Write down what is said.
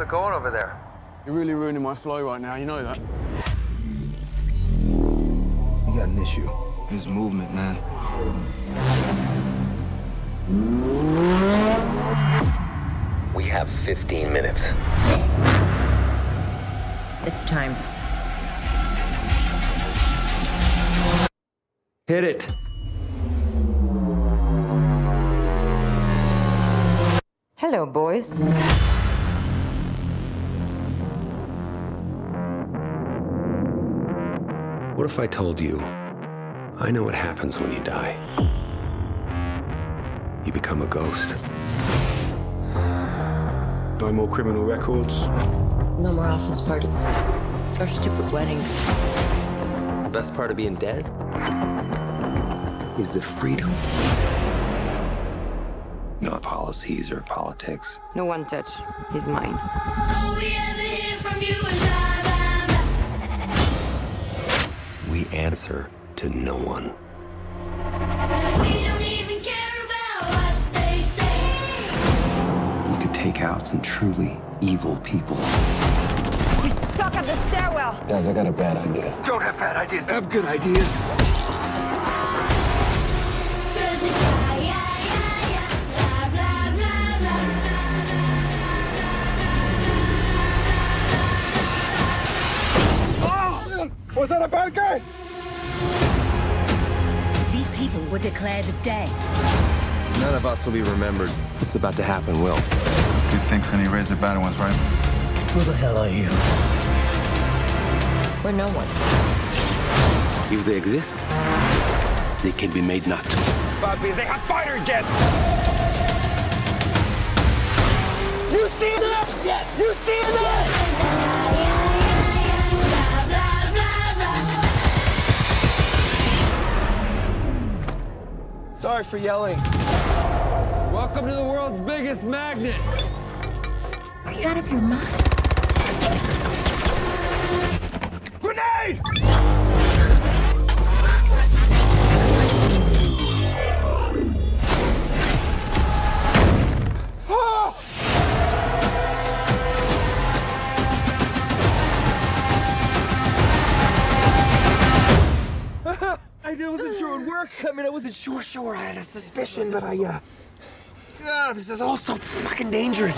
How's it going over there? You're really ruining my flow right now, you know that? You got an issue. His movement, man. We have 15 minutes. It's time. Hit it. Hello, boys. What if I told you I know what happens when you die? You become a ghost. No more criminal records. No more office parties. Or stupid weddings. The best part of being dead is the freedom. Not policies or politics. No one touch. He's mine. We answer to no one. We don't even care about what they say you could take out some truly evil people. He's stuck at the stairwell. Guys, I got a bad idea. Don't have bad ideas. I have good ideas. Was that a bad guy? These people were declared dead. None of us will be remembered. What's about to happen will. Good thinks when he raised the bad ones, right? Who the hell are you? We're no one. If they exist, they can be made not to. Bobby, they have fighter jets! You see that? Yes. You see that? Sorry for yelling. Welcome to the world's biggest magnet. Are you out of your mind? Grenade! I wasn't sure it would work. I mean, I wasn't sure, sure. I had a suspicion, but I, uh... God, this is all so fucking dangerous.